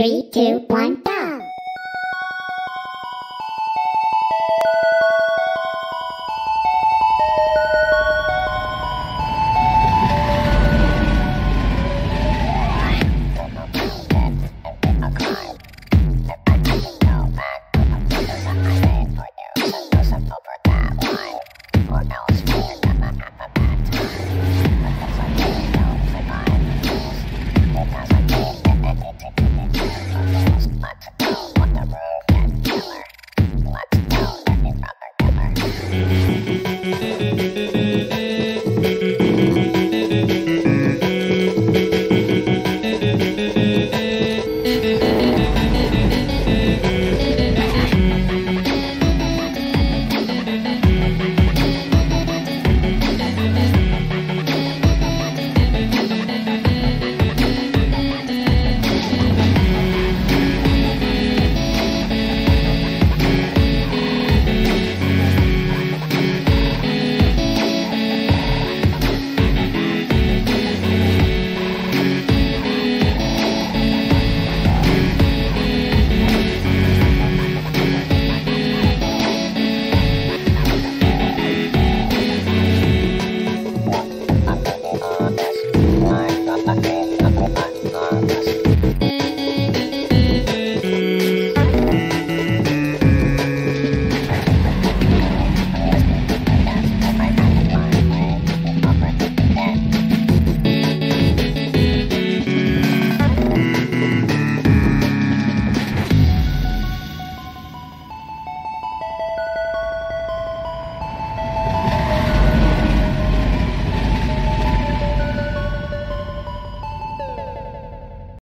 Three, two, one.